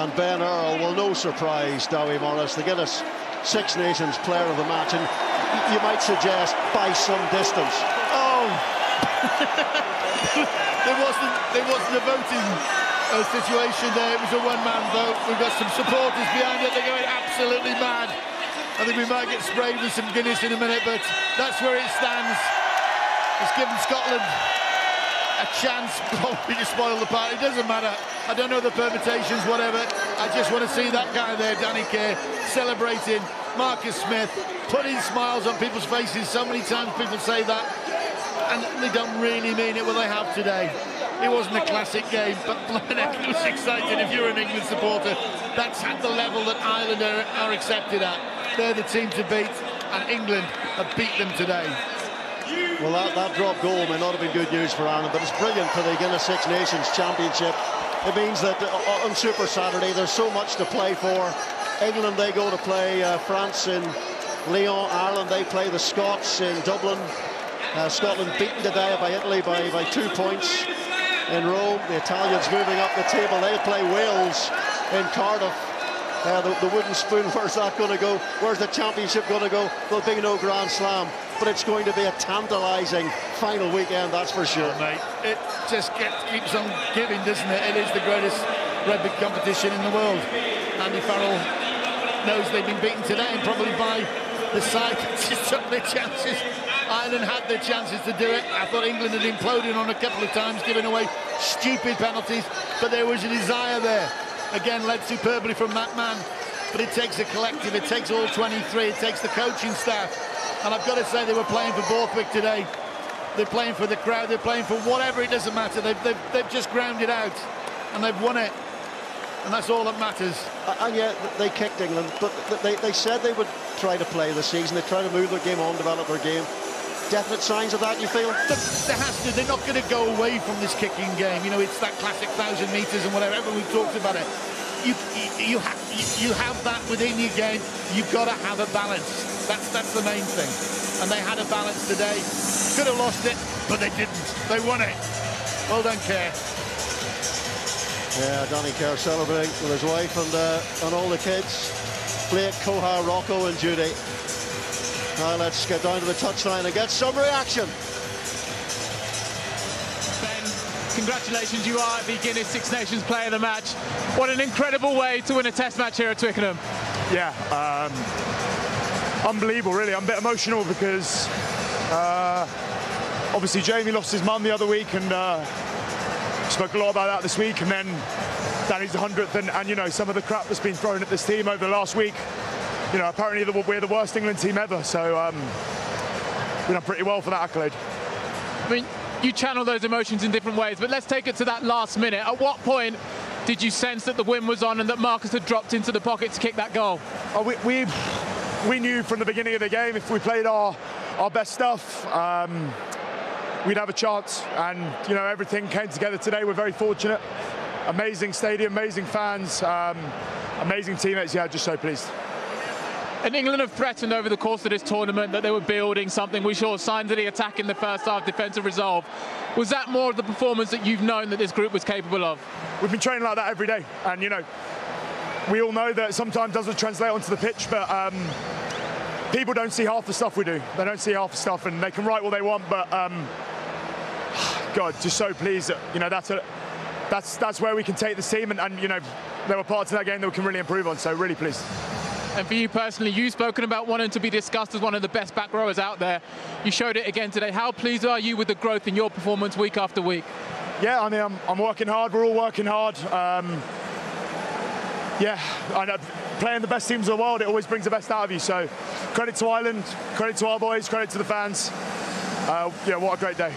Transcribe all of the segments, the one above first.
And Ben Earl, well, no surprise, Dowie Morris, the Guinness Six Nations Player of the Match, and you might suggest by some distance. Oh, there wasn't there wasn't a voting uh, situation there. It was a one-man vote. We've got some supporters behind it. They're going absolutely mad. I think we might get sprayed with some Guinness in a minute, but that's where it stands. It's given Scotland a chance probably to spoil the party. It doesn't matter. I don't know the permutations, whatever. I just want to see that guy there, Danny Care, celebrating Marcus Smith, putting smiles on people's faces. So many times people say that, and they don't really mean it. Well, they have today. It wasn't a classic game, but it was exciting if you're an England supporter. That's at the level that Ireland are, are accepted at. They're the team to beat, and England have beat them today. Well, that, that drop goal may not have been good news for Ireland, but it's brilliant for the Guinness Six Nations Championship. It means that uh, on Super Saturday, there's so much to play for. England, they go to play uh, France in Lyon. Ireland, they play the Scots in Dublin. Uh, Scotland beaten today by Italy by, by two points in Rome. The Italians moving up the table. They play Wales in Cardiff. Uh, the, the, wooden spoon, where's that going to go? Where's the championship going to go? There'll be no Grand Slam, but it's going to be a tantalising final weekend, that's for sure. Oh, mate, it just keeps on giving, doesn't it? It is the greatest rugby competition in the world. Andy Farrell knows they've been beaten today and probably by the side that took their chances. Ireland had their chances to do it. I thought England had imploded on a couple of times, giving away stupid penalties, but there was a desire there again led superbly from that man. But it takes a collective, it takes all 23, it takes the coaching staff. And I've got to say they were playing for Borthwick today. They're playing for the crowd, they're playing for whatever, it doesn't matter. They've, they've, they've just grounded out and they've won it. And that's all that matters. Uh, and yet they kicked England, but they, they said they would try to play the season. They try to move their game on, develop their game definite signs of that, you feel? There has to. They're not going to go away from this kicking game. You know, it's that classic thousand metres and whatever. We've talked about it. You, you, you, have, you have that within your game. You've got to have a balance. That's, that's the main thing. And they had a balance today. Could have lost it, but they didn't. They won it. Well done, Care. Yeah, Danny Care celebrating with his wife and, uh, and all the kids. Blake, Kohar, Rocco and Judy. Now let's get down to the touchline and get some reaction. Ben, congratulations, you are the Guinness Six Nations Player of the Match. What an incredible way to win a test match here at Twickenham. Yeah, um, unbelievable really. I'm a bit emotional because uh, obviously Jamie lost his mum the other week and uh, spoke a lot about that this week and then Danny's 100th and, and you know some of the crap that's been thrown at this team over the last week you know, apparently the, we're the worst England team ever. So um, we done pretty well for that accolade. I mean, you channel those emotions in different ways, but let's take it to that last minute. At what point did you sense that the win was on and that Marcus had dropped into the pocket to kick that goal? Oh, we, we, we knew from the beginning of the game if we played our, our best stuff, um, we'd have a chance. And, you know, everything came together today. We're very fortunate. Amazing stadium, amazing fans, um, amazing teammates. Yeah, just so pleased. And England have threatened over the course of this tournament that they were building something. We saw signs of the attack in the first half, defensive resolve. Was that more of the performance that you've known that this group was capable of? We've been training like that every day. And, you know, we all know that sometimes doesn't translate onto the pitch, but um, people don't see half the stuff we do. They don't see half the stuff, and they can write what they want, but um, God, just so pleased that, you know, that's a, that's that's where we can take this team, and, and you know, there were parts of that game that we can really improve on, so really pleased. And for you personally, you've spoken about wanting to be discussed as one of the best back rowers out there. You showed it again today. How pleased are you with the growth in your performance week after week? Yeah, I mean, I'm, I'm working hard. We're all working hard. Um, yeah, I know playing the best teams in the world, it always brings the best out of you. So credit to Ireland, credit to our boys, credit to the fans. Uh, yeah, what a great day.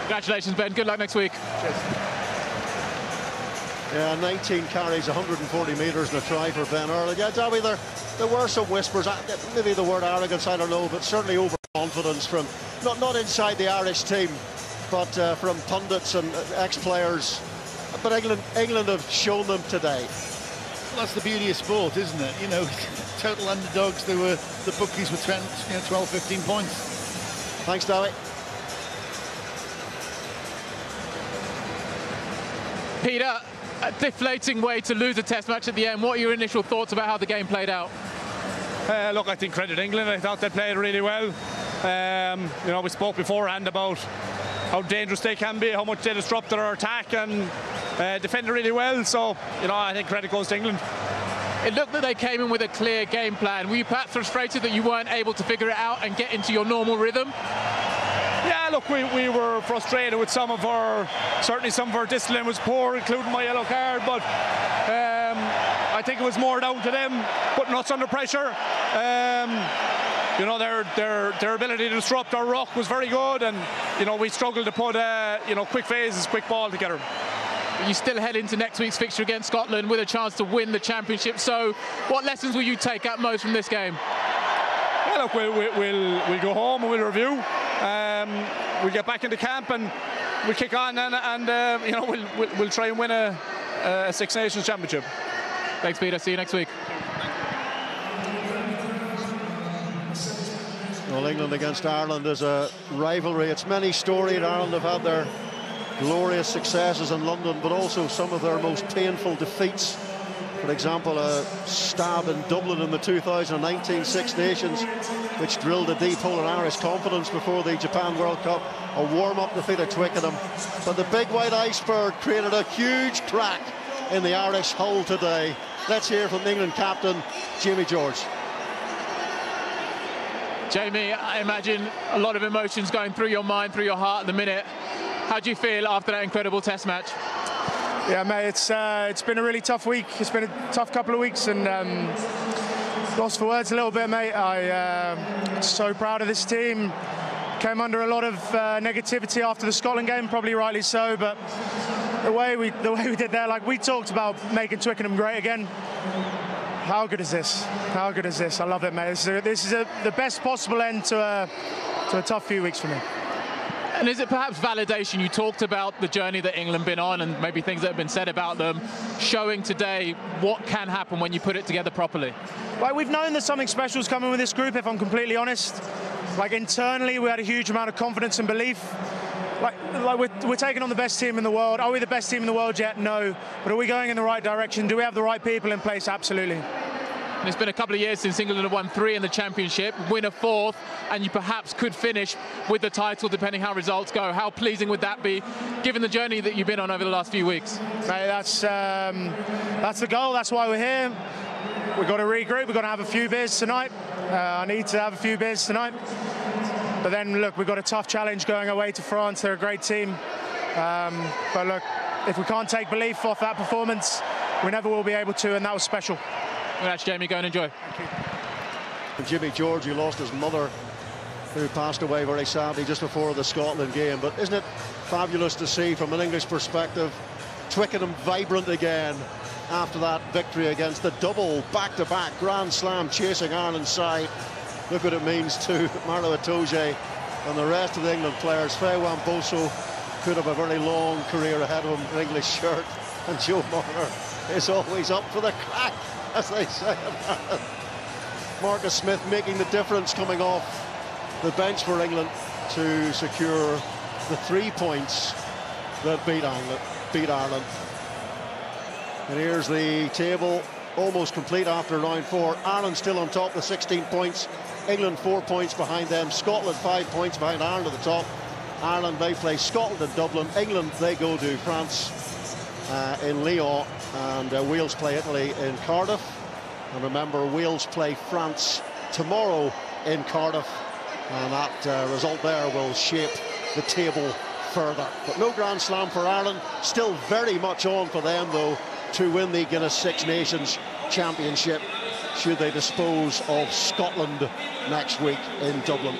Congratulations, Ben. Good luck next week. Cheers. Yeah, 19 carries, 140 metres and a try for Ben Earl. Yeah, Darby, there, there were some whispers, uh, maybe the word arrogance, I don't know, but certainly overconfidence from, not, not inside the Irish team, but uh, from pundits and uh, ex-players. But England, England have shown them today. Well, that's the beauty of sport, isn't it? You know, total underdogs. They were the bookies were 10, you know, 12, 15 points. Thanks, Darby. Peter, A deflating way to lose a test match at the end. What are your initial thoughts about how the game played out? Uh, look, I think credit England. I thought they played really well. Um, you know, we spoke beforehand about how dangerous they can be, how much they disrupted our attack and uh, defended really well. So, you know, I think credit goes to England. It looked that they came in with a clear game plan. Were you perhaps frustrated that you weren't able to figure it out and get into your normal rhythm? Yeah, look, we, we were frustrated with some of our, certainly some of our discipline was poor, including my yellow card, but um, I think it was more down to them putting us under pressure. Um, you know, their, their, their ability to disrupt our ruck was very good, and, you know, we struggled to put, uh, you know, quick phases, quick ball together. You still head into next week's fixture against Scotland with a chance to win the championship. So, what lessons will you take out most from this game? Yeah, look, we'll, we'll, we'll go home and we'll review. Um, we'll get back into camp and we'll kick on and, and uh, you know we'll, we'll, we'll, try and win a, a Six Nations championship. Thanks, Peter. See you next week. Well, England against Ireland is a rivalry. It's many storied. Ireland have had their glorious successes in London, but also some of their most painful defeats. For example, a stab in Dublin in the 2019 Six Nations, which drilled a deep hole in Irish confidence before the Japan World Cup. A warm-up defeat at Twickenham. But the big white iceberg created a huge crack in the Irish hull today. Let's hear from England captain Jamie George. Jamie, I imagine a lot of emotions going through your mind, through your heart at the minute. How do you feel after that incredible Test match? Yeah, mate, it's uh, it's been a really tough week. It's been a tough couple of weeks, and um, lost for words a little bit, mate. I uh, so proud of this team. Came under a lot of uh, negativity after the Scotland game, probably rightly so. But the way we the way we did there, like we talked about making Twickenham great again. How good is this? How good is this? I love it, mate. This is, a, this is a, the best possible end to a to a tough few weeks for me. And is it perhaps validation? You talked about the journey that England been on and maybe things that have been said about them, showing today what can happen when you put it together properly. Like we've known that something special is coming with this group, if I'm completely honest. Like internally, we had a huge amount of confidence and belief. Like, like we're, we're taking on the best team in the world. Are we the best team in the world yet? No. But are we going in the right direction? Do we have the right people in place? Absolutely. And it's been a couple of years since England have won three in the championship, win a fourth, and you perhaps could finish with the title depending how results go. How pleasing would that be, given the journey that you've been on over the last few weeks? Mate, that's um, that's the goal. That's why we're here. We've got to regroup. We've got to have a few beers tonight. Uh, I need to have a few beers tonight. But then, look, we've got a tough challenge going away to France. They're a great team. Um, but look, if we can't take belief off that performance, we never will be able to, and that was special. Congrats, Jamie. Go and enjoy. Jamie George, who lost his mother, who passed away very sadly just before the Scotland game. But isn't it fabulous to see from an English perspective, Twickenham vibrant again after that victory against the double back-to-back -back Grand Slam chasing Ireland side. Look what it means to Maro Itoje and the rest of the England players. Faye Boso could have a very long career ahead of him in English shirt. And Joe Marler is always up for the crack as they say. Marcus Smith making the difference coming off the bench for England to secure the three points that beat Ireland. Beat Ireland. And here's the table almost complete after round four. Ireland still on top with 16 points. England four points behind them. Scotland five points behind Ireland at the top. Ireland, they play Scotland in Dublin. England, they go to France in Lyon and uh, Wales play Italy in Cardiff. And remember, Wales play France tomorrow in Cardiff, and that uh, result there will shape the table further. But no Grand Slam for Ireland, still very much on for them, though, to win the Guinness Six Nations Championship should they dispose of Scotland next week in Dublin.